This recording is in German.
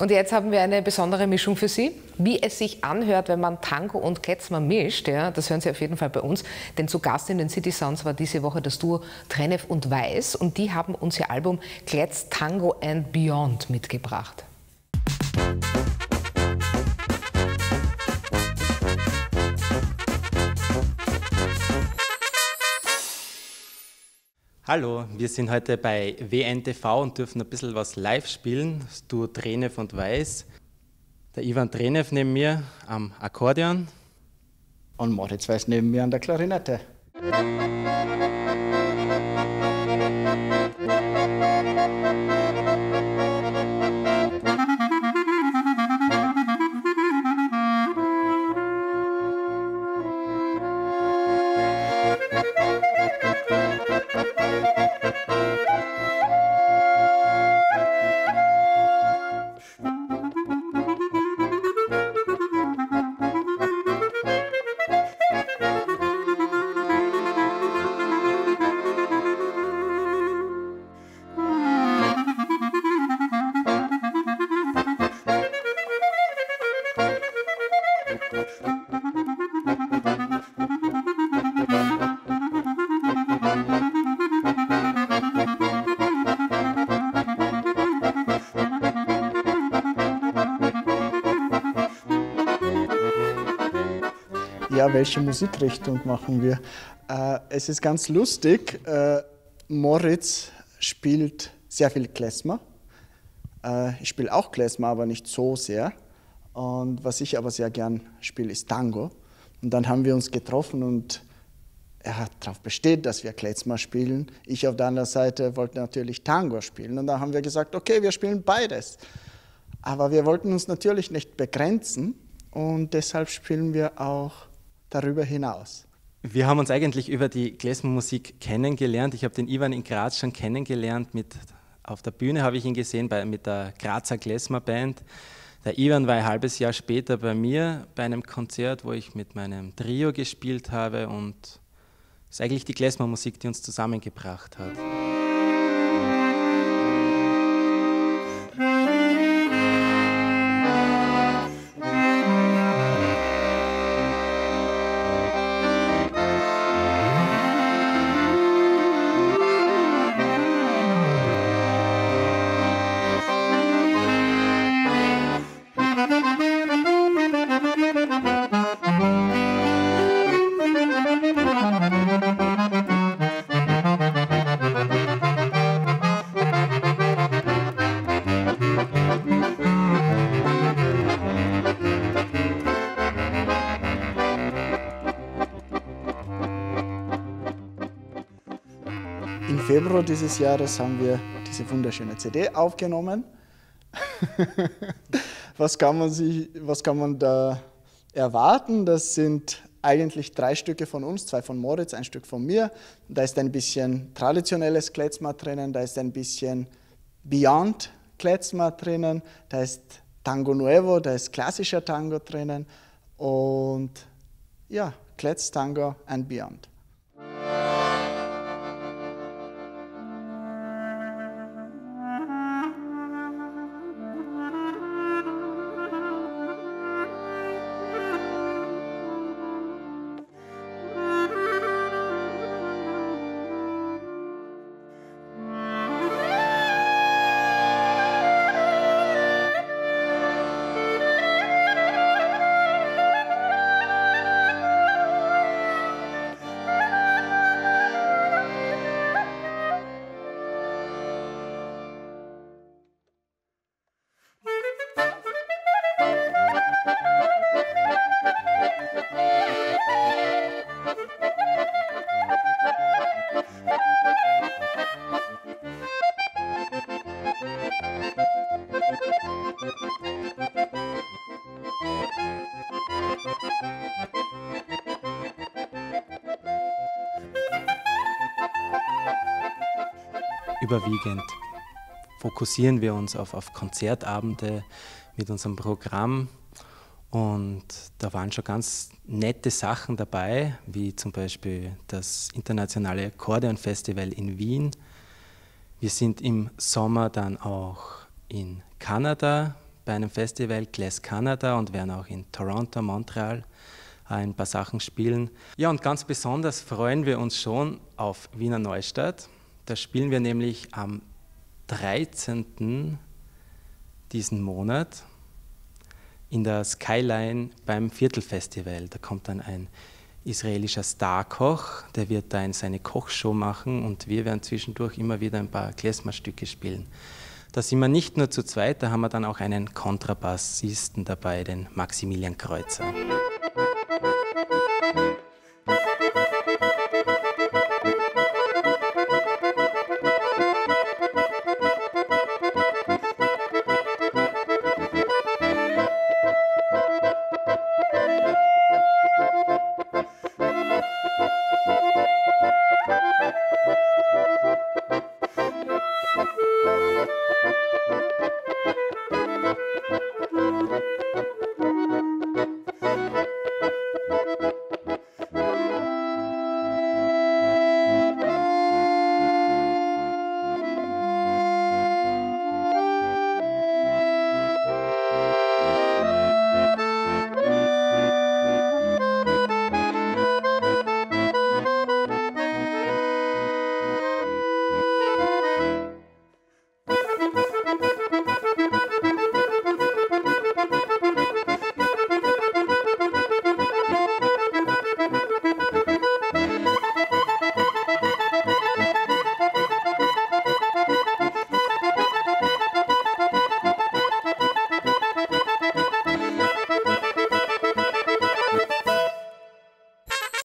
Und jetzt haben wir eine besondere Mischung für Sie. Wie es sich anhört, wenn man Tango und Ketzmer mischt, ja, das hören Sie auf jeden Fall bei uns. Denn zu Gast in den City Sounds war diese Woche das Duo Trenev und Weiß und die haben uns ihr Album Kletz Tango and Beyond mitgebracht. Hallo, wir sind heute bei WNTV und dürfen ein bisschen was live spielen. Duo Trenev und Weiß. Der Ivan Trenev neben mir am Akkordeon. Und Moritz Weiß neben mir an der Klarinette. Ja, welche Musikrichtung machen wir? Äh, es ist ganz lustig. Äh, Moritz spielt sehr viel Klezmer. Äh, ich spiele auch Klezmer, aber nicht so sehr. Und was ich aber sehr gern spiele, ist Tango. Und dann haben wir uns getroffen und er hat darauf besteht, dass wir Klezmer spielen. Ich auf der anderen Seite wollte natürlich Tango spielen. Und da haben wir gesagt, okay, wir spielen beides. Aber wir wollten uns natürlich nicht begrenzen und deshalb spielen wir auch darüber hinaus. Wir haben uns eigentlich über die Klezmermusik kennengelernt. Ich habe den Ivan in Graz schon kennengelernt. Mit, auf der Bühne habe ich ihn gesehen bei, mit der Grazer Klezmer Band. Der Ivan war ein halbes Jahr später bei mir bei einem Konzert, wo ich mit meinem Trio gespielt habe und es ist eigentlich die Klezmermusik, die uns zusammengebracht hat. Februar dieses Jahres haben wir diese wunderschöne CD aufgenommen. was, kann man sich, was kann man da erwarten? Das sind eigentlich drei Stücke von uns, zwei von Moritz, ein Stück von mir. Da ist ein bisschen traditionelles Kletzmer drinnen, da ist ein bisschen Beyond Kletzmer drinnen, da ist Tango Nuevo, da ist klassischer Tango drinnen und ja, Kletz, Tango and Beyond. Überwiegend fokussieren wir uns auf, auf Konzertabende mit unserem Programm und da waren schon ganz nette Sachen dabei, wie zum Beispiel das internationale Akkordeon Festival in Wien. Wir sind im Sommer dann auch in Kanada bei einem Festival Glass Canada und werden auch in Toronto, Montreal ein paar Sachen spielen. Ja, und ganz besonders freuen wir uns schon auf Wiener Neustadt. Da spielen wir nämlich am 13. diesen Monat in der Skyline beim Viertelfestival. Da kommt dann ein israelischer Starkoch, der wird da seine Kochshow machen und wir werden zwischendurch immer wieder ein paar Klezmer-Stücke spielen. Da sind wir nicht nur zu zweit, da haben wir dann auch einen Kontrabassisten dabei, den Maximilian Kreuzer.